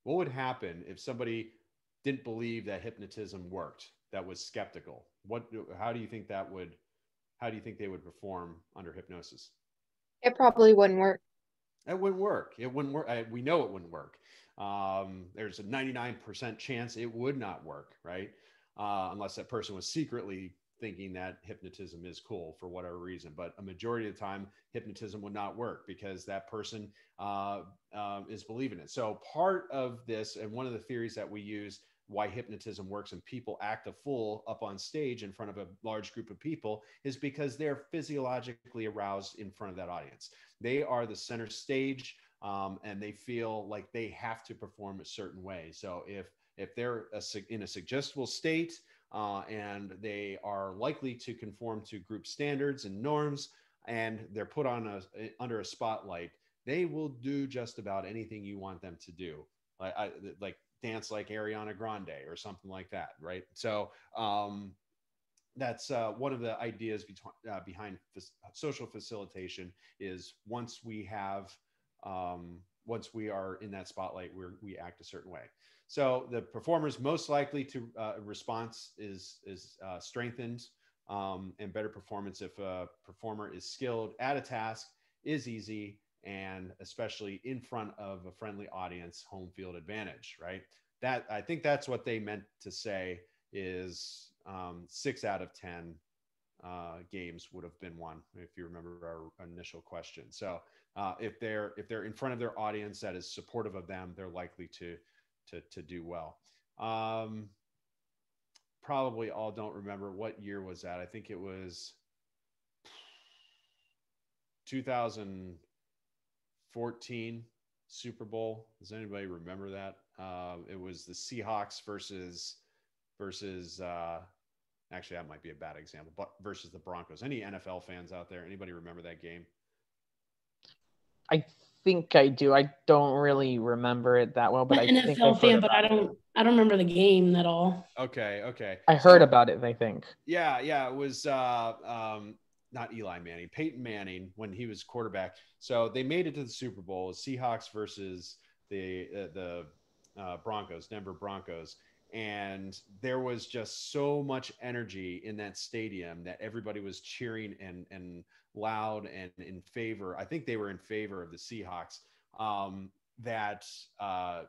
What would happen if somebody didn't believe that hypnotism worked, that was skeptical? What how do you think that would how do you think they would perform under hypnosis? It probably wouldn't work. It wouldn't work. It wouldn't work. I, we know it wouldn't work. Um, there's a 99% chance it would not work, right? Uh, unless that person was secretly thinking that hypnotism is cool for whatever reason. But a majority of the time, hypnotism would not work because that person uh, uh, is believing it. So, part of this, and one of the theories that we use why hypnotism works and people act a fool up on stage in front of a large group of people is because they're physiologically aroused in front of that audience. They are the center stage um, and they feel like they have to perform a certain way. So, if if they're a, in a suggestible state, uh, and they are likely to conform to group standards and norms and they're put on a under a spotlight. They will do just about anything you want them to do. Like I, like dance like ariana grande or something like that right? So um, that's uh, one of the ideas be- uh, behind social facilitation is once we have um, once we are in that spotlight we we act a certain way so the performer's most likely to uh, response is is uh, strengthened um, and better performance if a performer is skilled at a task, is easy, and especially in front of a friendly audience, home field advantage. Right. That I think that's what they meant to say is um, six out of ten uh, games would have been won if you remember our initial question. So uh, if they're if they're in front of their audience that is supportive of them, they're likely to to to do well. Um, probably all don't remember what year was that. I think it was 2014 Super Bowl. Does anybody remember that? Uh, it was the Seahawks versus versus. Uh, actually, that might be a bad example, but versus the Broncos. Any NFL fans out there? Anybody remember that game? I think I do. I don't really remember it that well, but I'm I think NFL I've fan, but I don't I don't remember the game at all. Okay, okay. I heard about it. I think. Yeah, yeah. It was uh, um, not Eli Manning, Peyton Manning when he was quarterback. So they made it to the Super Bowl. Seahawks versus the uh, the uh, Broncos, Denver Broncos, and there was just so much energy in that stadium that everybody was cheering and and loud and in favor. I think they were in favor of the Seahawks. Um, that uh,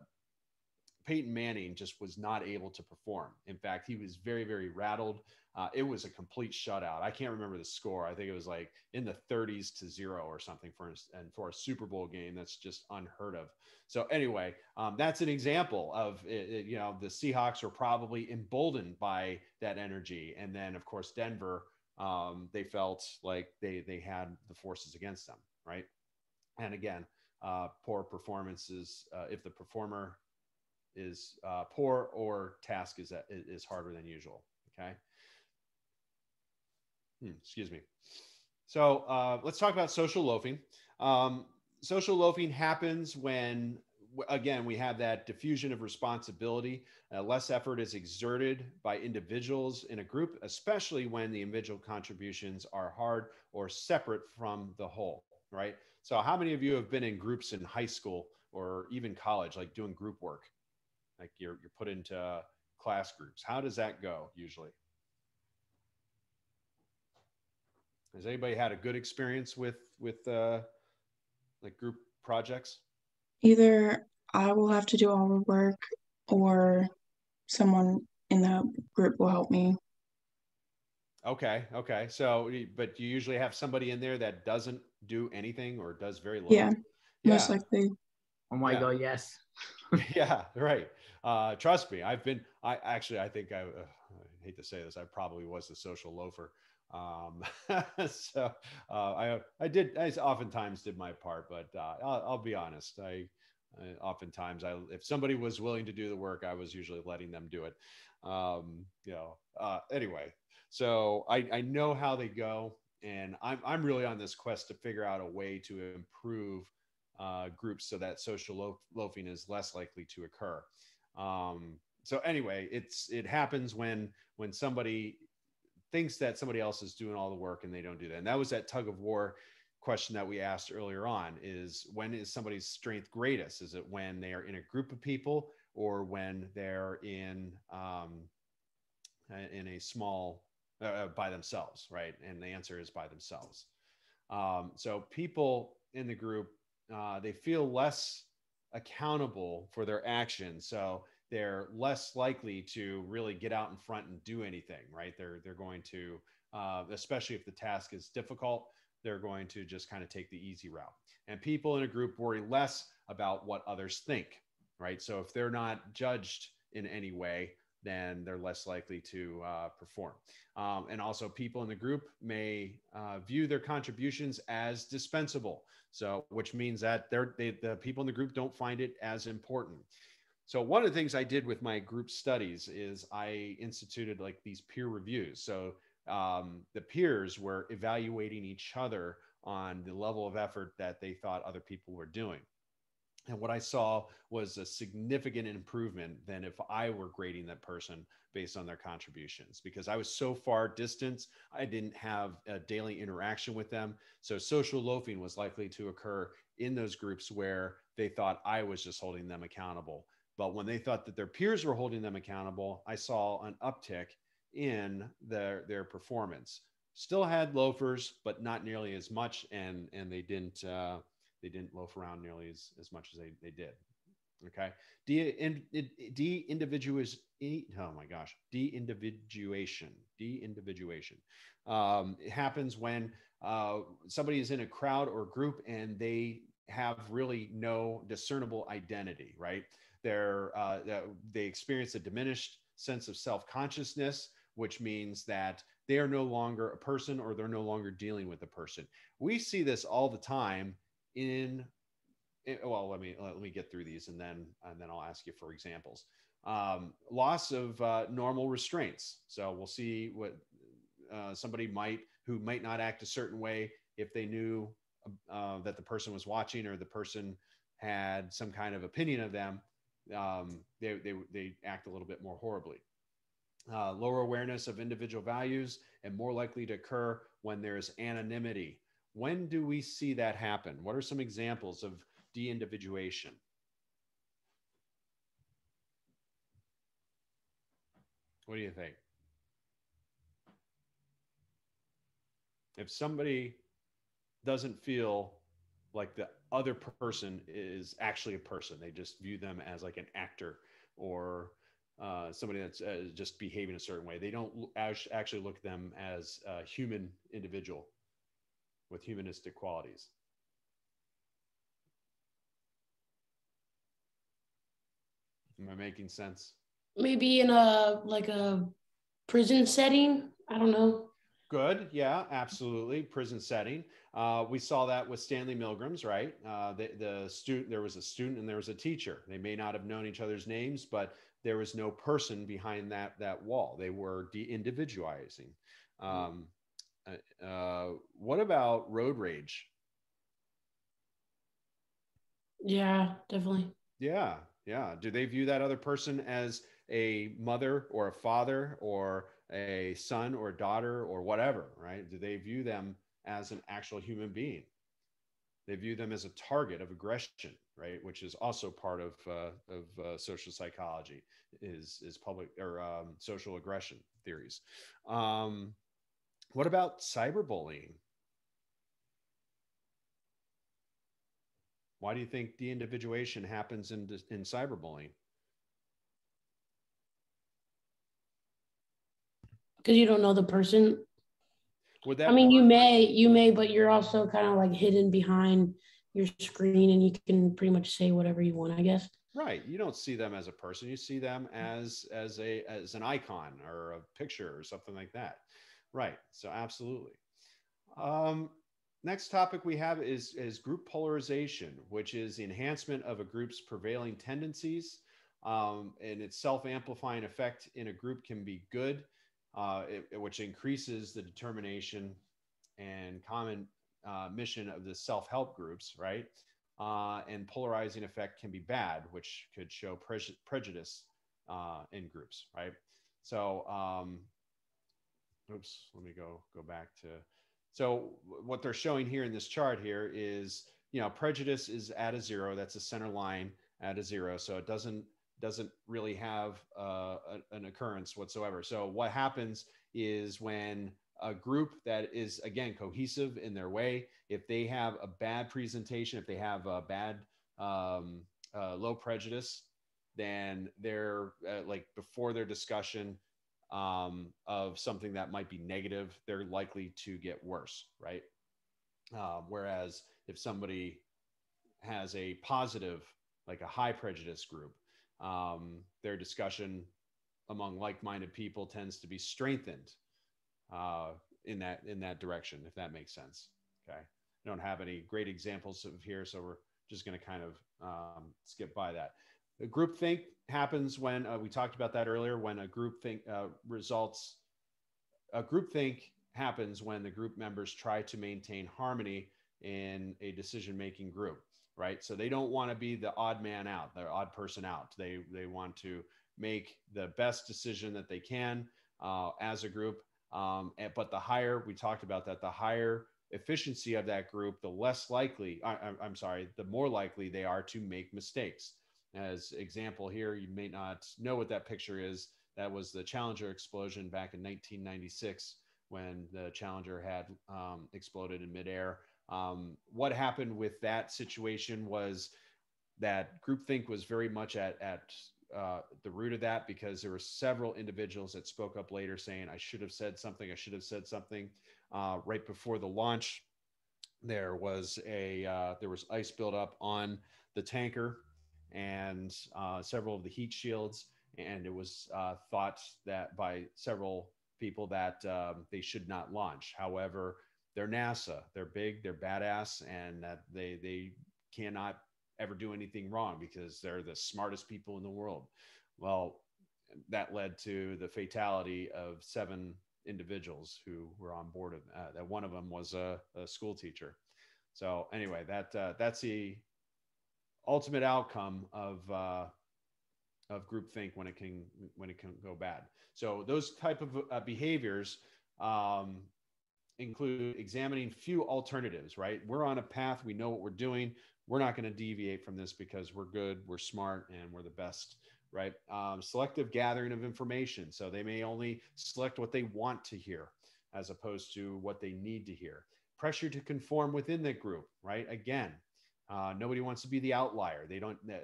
Peyton Manning just was not able to perform. In fact, he was very, very rattled. Uh, it was a complete shutout. I can't remember the score. I think it was like in the 30s to zero or something for and for a Super Bowl game. That's just unheard of. So anyway, um, that's an example of it, it, you know the Seahawks were probably emboldened by that energy, and then of course Denver, um, they felt like they they had the forces against them, right? And again, uh, poor performances. Uh, if the performer is uh, poor or task is is harder than usual. Okay. Hmm, excuse me. So uh, let's talk about social loafing. Um, social loafing happens when, again, we have that diffusion of responsibility. Uh, less effort is exerted by individuals in a group, especially when the individual contributions are hard or separate from the whole. Right. So, how many of you have been in groups in high school or even college, like doing group work? like you're you're put into class groups how does that go usually has anybody had a good experience with with uh like group projects Either I will have to do all the work or someone in the group will help me. okay okay so but you usually have somebody in there that doesn't do anything or does very little Yeah, most likely. Oh my Yeah. god, yes. yeah right uh trust me i've been i actually i think i, uh, I hate to say this i probably was the social loafer um so uh i i did i oftentimes did my part but uh i'll, I'll be honest i I, oftentimes i if somebody was willing to do the work i was usually letting them do it um you know uh anyway so i i know how they go and i'm i'm really on this quest to figure out a way to improve uh, groups so that social loaf, loafing is less likely to occur. Um, so anyway, it's it happens when when somebody thinks that somebody else is doing all the work and they don't do that. And that was that tug of war question that we asked earlier on is when is somebody's strength greatest? Is it when they are in a group of people or when they're in um, in a small uh, by themselves, right? And the answer is by themselves. Um, so people in the group, uh, they feel less accountable for their actions. So they're less likely to really get out in front and do anything, right? They're they're going to, uh, especially if the task is difficult, they're going to just kind of take the easy route. And people in a group worry less about what others think, right? So if they're not judged in any way, then they're less likely to uh, perform. Um, and also, people in the group may uh, view their contributions as dispensable. So, which means that they're, they, the people in the group don't find it as important. So, one of the things I did with my group studies is I instituted like these peer reviews. So, um, the peers were evaluating each other on the level of effort that they thought other people were doing. And what I saw was a significant improvement than if I were grading that person based on their contributions because I was so far distance. I didn't have a daily interaction with them. So social loafing was likely to occur in those groups where they thought I was just holding them accountable. But when they thought that their peers were holding them accountable, I saw an uptick in their, their performance. Still had loafers, but not nearly as much. And, and they didn't, uh, they didn't loaf around nearly as, as much as they, they did. Okay. De, in, de individuals. Oh my gosh. De individuation. De individuation. Um, it happens when uh, somebody is in a crowd or group and they have really no discernible identity, right? They're, uh, they experience a diminished sense of self consciousness, which means that they are no longer a person or they're no longer dealing with a person. We see this all the time in, in well let me let me get through these and then and then i'll ask you for examples. Um, loss of uh, normal restraints. So we'll see what uh, somebody might who might not act a certain way if they knew uh, that the person was watching or the person had some kind of opinion of them um, they, they, they act a little bit more horribly uh, lower awareness of individual values and more likely to occur when there's anonymity when do we see that happen? What are some examples of de individuation? What do you think? If somebody doesn't feel like the other person is actually a person, they just view them as like an actor or uh, somebody that's uh, just behaving a certain way. They don't actually look at them as a human individual with humanistic qualities. Am I making sense? Maybe in a like a prison setting. I don't know. Good. Yeah, absolutely. Prison setting. Uh, we saw that with Stanley Milgrams, right? Uh, the, the student, there was a student and there was a teacher. They may not have known each other's names, but there was no person behind that that wall. They were de-individualizing. Um, uh, uh, what about road rage? Yeah, definitely. Yeah, yeah. Do they view that other person as a mother or a father or a son or daughter or whatever, right? Do they view them as an actual human being? They view them as a target of aggression, right? Which is also part of uh, of uh, social psychology, is is public or um, social aggression theories. Um, what about cyberbullying? Why do you think de-individuation happens in, in cyberbullying? Because you don't know the person. Would that I mean, you may, you may, but you're also kind of like hidden behind your screen and you can pretty much say whatever you want, I guess. Right. You don't see them as a person. You see them as as a as an icon or a picture or something like that. Right. So absolutely. Um, next topic we have is, is group polarization, which is the enhancement of a group's prevailing tendencies. Um, and its self-amplifying effect in a group can be good, uh, it, which increases the determination and common uh, mission of the self-help groups, right? Uh, and polarizing effect can be bad, which could show pre- prejudice uh, in groups, right? So um, oops, let me go go back to. So what they're showing here in this chart here is, you know, prejudice is at a zero. That's a center line at a zero. So it doesn't doesn't really have uh, an occurrence whatsoever. So what happens is when a group that is again cohesive in their way, if they have a bad presentation, if they have a bad um, uh, low prejudice, then they're uh, like before their discussion um, of something that might be negative, they're likely to get worse, right? Um, whereas if somebody has a positive, like a high prejudice group, um, their discussion among like-minded people tends to be strengthened uh, in that in that direction, if that makes sense. Okay, I don't have any great examples of here, so we're just going to kind of um, skip by that. The group think happens when uh, we talked about that earlier. When a group think uh, results, a group think happens when the group members try to maintain harmony in a decision-making group, right? So they don't want to be the odd man out, the odd person out. They they want to make the best decision that they can uh, as a group. Um, and, but the higher we talked about that, the higher efficiency of that group, the less likely, I, I'm sorry, the more likely they are to make mistakes. As example here, you may not know what that picture is. That was the Challenger explosion back in 1996 when the Challenger had um, exploded in midair. Um, what happened with that situation was that groupthink was very much at, at uh, the root of that because there were several individuals that spoke up later saying, I should have said something, I should have said something. Uh, right before the launch, there was a uh, there was ice buildup on the tanker and uh, several of the heat shields, and it was uh, thought that by several people that um, they should not launch. However, they're NASA, they're big, they're badass, and that they they cannot ever do anything wrong because they're the smartest people in the world. Well, that led to the fatality of seven individuals who were on board of uh, that. One of them was a, a school teacher. So anyway, that uh, that's the ultimate outcome of uh, of groupthink when it can when it can go bad. So those type of uh, behaviors um, include examining few alternatives. Right, we're on a path. We know what we're doing. We're not going to deviate from this because we're good, we're smart, and we're the best. Right, um, selective gathering of information. So they may only select what they want to hear as opposed to what they need to hear. Pressure to conform within the group. Right, again, uh, nobody wants to be the outlier. They don't. Uh,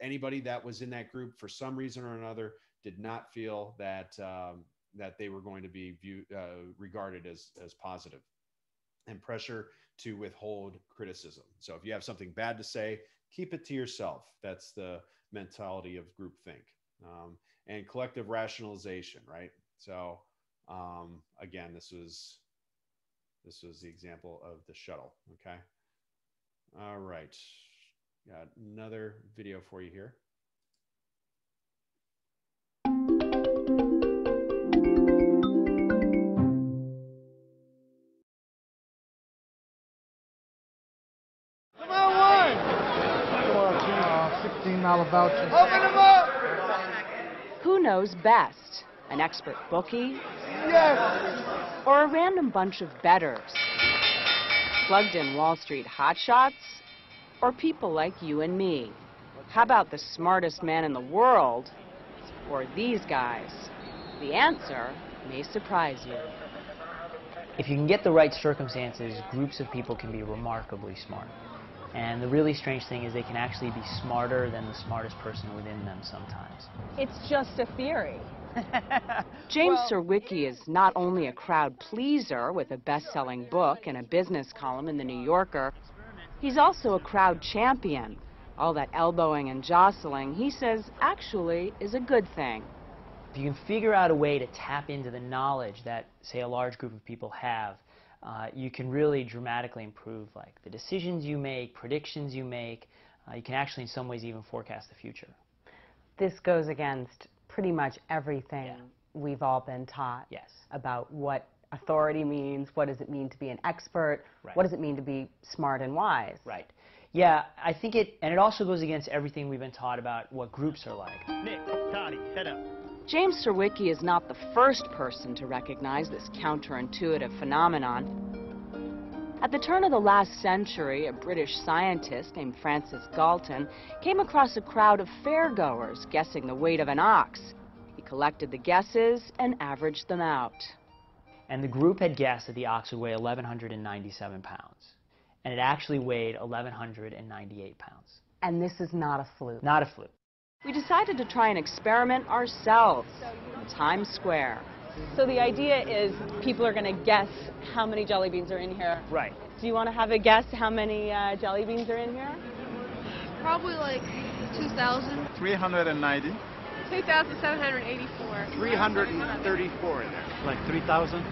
anybody that was in that group for some reason or another did not feel that um, that they were going to be viewed uh, regarded as as positive, and pressure to withhold criticism. So if you have something bad to say, keep it to yourself. That's the mentality of groupthink um, and collective rationalization, right? So um, again, this was this was the example of the shuttle. Okay. All right. Got another video for you here. $16 voucher. Open them up! Who knows best? An expert bookie? Yes! Or a random bunch of betters? Plugged in Wall Street hotshots? Or people like you and me? How about the smartest man in the world? Or these guys? The answer may surprise you. If you can get the right circumstances, groups of people can be remarkably smart. And the really strange thing is they can actually be smarter than the smartest person within them sometimes. It's just a theory. James well, Surowiecki is not only a crowd pleaser with a best-selling book and a business column in The New Yorker, he's also a crowd champion. All that elbowing and jostling, he says, actually is a good thing. If you can figure out a way to tap into the knowledge that, say, a large group of people have, uh, you can really dramatically improve like the decisions you make, predictions you make. Uh, you can actually, in some ways, even forecast the future. This goes against pretty much everything yeah. we've all been taught yes. about what authority means, what does it mean to be an expert, right. what does it mean to be smart and wise. Right. Yeah, I think it, and it also goes against everything we've been taught about what groups are like. Nick, Toddy, head up. James Surowiecki is not the first person to recognize this counterintuitive phenomenon. At the turn of the last century, a British scientist named Francis Galton came across a crowd of fairgoers guessing the weight of an ox. He collected the guesses and averaged them out. And the group had guessed that the ox would weigh 1,197 pounds. And it actually weighed 1,198 pounds. And this is not a fluke. Not a fluke. We decided to try an experiment ourselves in Times Square. So the idea is people are going to guess how many jelly beans are in here. Right. Do you want to have a guess how many uh, jelly beans are in here? Probably like 2,000. 390. 2,784. 334 in there. Like 3,000?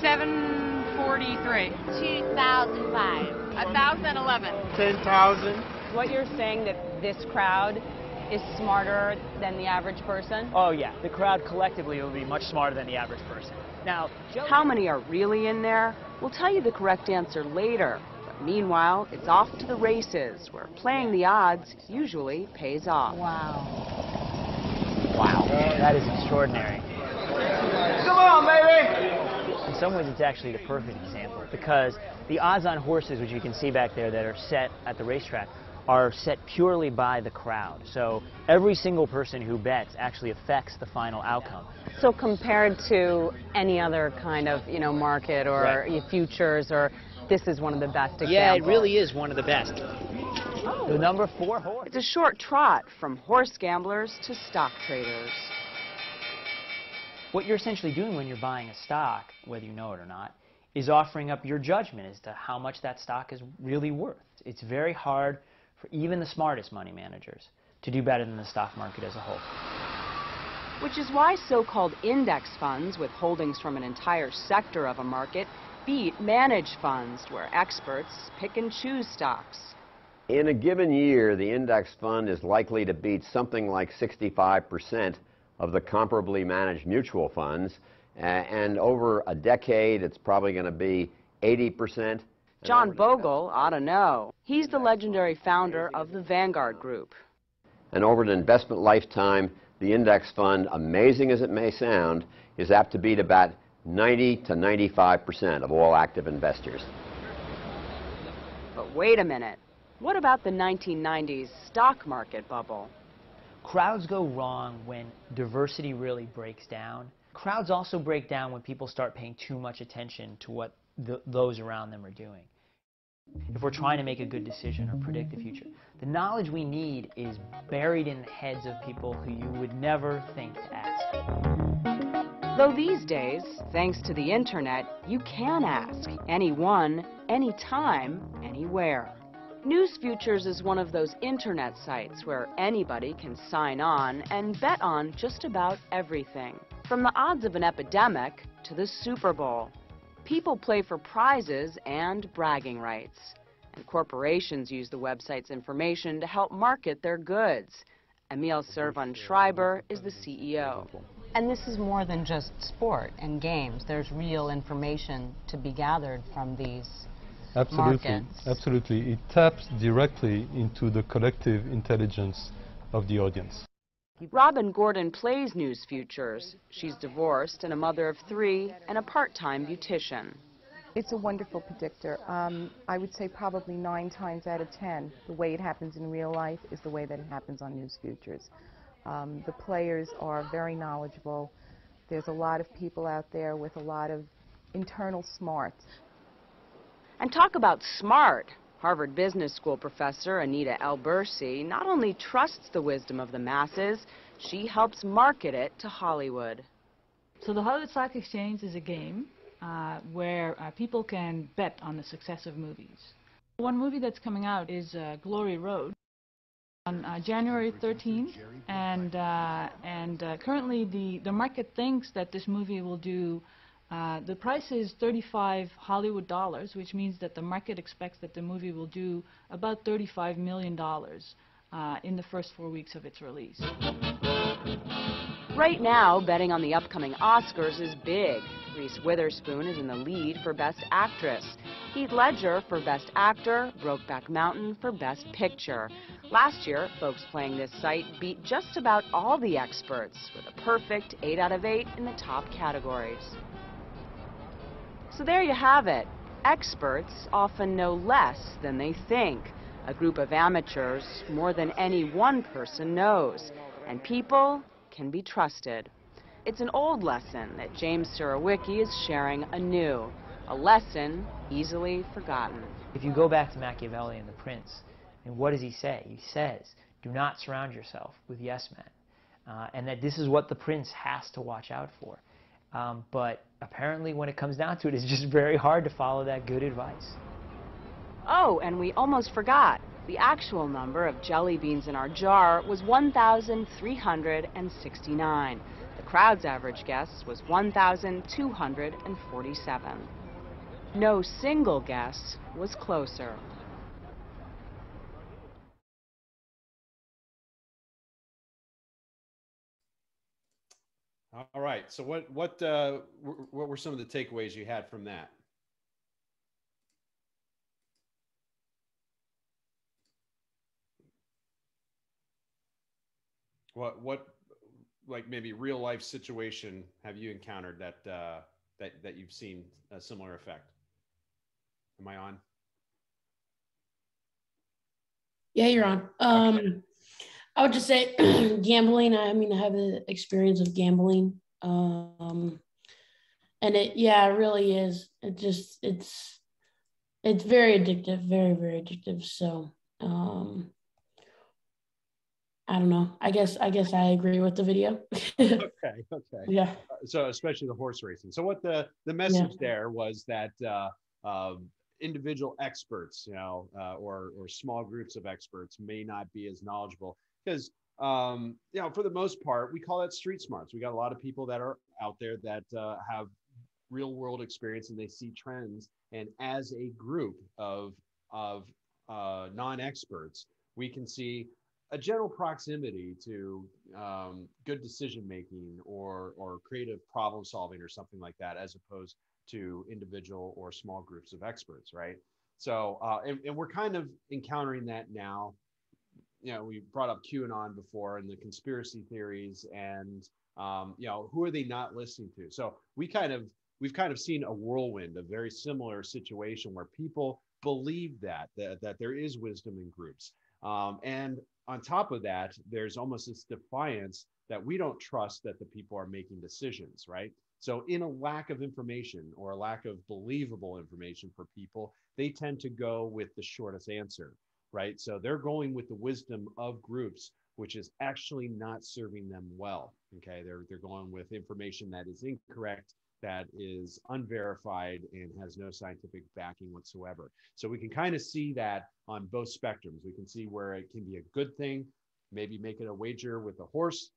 743. 2,005. 1,011. 10,000. What you're saying that this crowd is smarter than the average person? Oh, yeah. The crowd collectively will be much smarter than the average person. Now, how many are really in there? We'll tell you the correct answer later. But meanwhile, it's off to the races, where playing the odds usually pays off. Wow. Wow. That is extraordinary. Come on, baby! In some ways, it's actually the perfect example because the odds on horses, which you can see back there that are set at the racetrack, are set purely by the crowd. So every single person who bets actually affects the final outcome. So compared to any other kind of, you know, market or Right. futures or this is one of the best examples. Yeah, it really is one of the best. Oh. The number four horse. It's a short trot from horse gamblers to stock traders. What you're essentially doing when you're buying a stock, whether you know it or not, is offering up your judgment as to how much that stock is really worth. It's very hard for even the smartest money managers to do better than the stock market as a whole. Which is why so-called index funds with holdings from an entire sector of a market beat managed funds where experts pick and choose stocks. In a given year, the index fund is likely to beat something like 65% of the comparably managed mutual funds. a- And over a decade, it's probably going to be 80%. John Bogle ought to know. He's the legendary founder of the Vanguard Group. And over an investment lifetime, the index fund, amazing as it may sound, is apt to beat about 90 to 95% of all active investors. But wait a minute. What about the 1990s stock market bubble? Crowds go wrong when diversity really breaks down. Crowds also break down when people start paying too much attention to what th those around them are doing. If we're trying to make a good decision or predict the future, the knowledge we need is buried in the heads of people who you would never think to ask. Though these days, thanks to the internet, you can ask anyone, anytime, anywhere. News Futures is one of those internet sites where anybody can sign on and bet on just about everything. From the odds of an epidemic to the Super Bowl. People play for prizes and bragging rights. And corporations use the website's information to help market their goods. Emile Servan uh, Schreiber is the E CEO. And this is more than just sport and games. There's real information to be gathered from these Absolutely, markets. absolutely. It taps directly into the collective intelligence of the audience. Robin Gordon plays News Futures. She's divorced and a mother of three and a part-time beautician. It's a wonderful predictor. Um, I would say probably nine times out of ten, the way it happens in real life is the way that it happens on News Futures. Um, the players are very knowledgeable. There's a lot of people out there with a lot of internal smarts. And talk about smart. Harvard Business School professor Anita Elberse not only trusts the wisdom of the masses, she helps market it to Hollywood. So the Hollywood Stock Exchange is a game uh, where uh, people can bet on the success of movies. One movie that's coming out is uh, Glory Road on uh, January 13th, and uh, and uh, currently the the market thinks that this movie will do. Uh, the price is 35 Hollywood dollars, which means that the market expects that the movie will do about 35 million dollars uh, in the first four weeks of its release. Right now, betting on the upcoming Oscars is big. Reese Witherspoon is in the lead for Best Actress. Heath Ledger for Best Actor, Brokeback Mountain for Best Picture. Last year, folks playing this site beat just about all the experts with a perfect 8 out of 8 in the top categories. So there you have it. Experts often know less than they think. A group of amateurs more than any one person knows. And people can be trusted. It's an old lesson that James Surowiecki is sharing anew. A lesson easily forgotten. If you go back to Machiavelli and the Prince, and what does he say? He says, do not surround yourself with yes men. Uh, and that this is what the prince has to watch out for. Um, but apparently, when it comes down to it, it's just very hard to follow that good advice. Oh, and we almost forgot. The actual number of jelly beans in our jar was 1,369. The crowd's average guess was 1,247. No single guess was closer. All right. So what what uh, what were some of the takeaways you had from that? What what like maybe real life situation have you encountered that uh, that that you've seen a similar effect? Am I on? Yeah, you're on. Um, okay. I would just say gambling. I mean, I have the experience of gambling. Um, and it, yeah, it really is. It just, it's, it's very addictive, very, very addictive. So, um, I don't know. I guess, I guess I agree with the video. okay. Okay. Yeah. Uh, so, especially the horse racing. So, what the the message yeah. there was that uh, um, individual experts, you know, uh, or or small groups of experts may not be as knowledgeable because um, you know for the most part we call that street smarts. We got a lot of people that are out there that uh, have real world experience and they see trends. And as a group of of uh, non-experts we can see a general proximity to um, good decision making or or creative problem solving or something like that as opposed to individual or small groups of experts right? So uh, and, and we're kind of encountering that now you know, we brought up QAnon before and the conspiracy theories and, um, you know, who are they not listening to? So we kind of, we've kind of seen a whirlwind, a very similar situation where people believe that, that, that there is wisdom in groups. Um, and on top of that, there's almost this defiance that we don't trust that the people are making decisions, right? So, in a lack of information or a lack of believable information for people, they tend to go with the shortest answer right? So they're going with the wisdom of groups, which is actually not serving them well. Okay, they're they're going with information that is incorrect, that is unverified, and has no scientific backing whatsoever. So we can kind of see that on both spectrums. We can see where it can be a good thing, maybe make it a wager with a horse,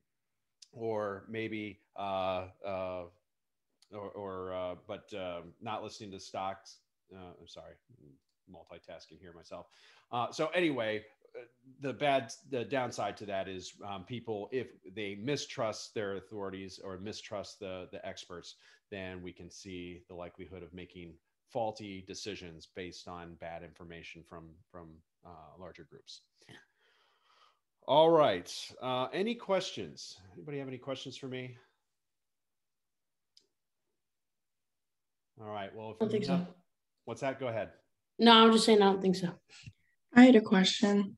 or maybe uh, uh, or, or uh, but uh, not listening to stocks. Uh, I'm sorry, multitasking here myself. Uh, so anyway, uh, the bad, the downside to that is um, people, if they mistrust their authorities or mistrust the the experts, then we can see the likelihood of making faulty decisions based on bad information from from uh, larger groups. All right. Uh, any questions? Anybody have any questions for me? All right. Well, if I don't think so. What's that? Go ahead. No, I'm just saying I don't think so. I had a question.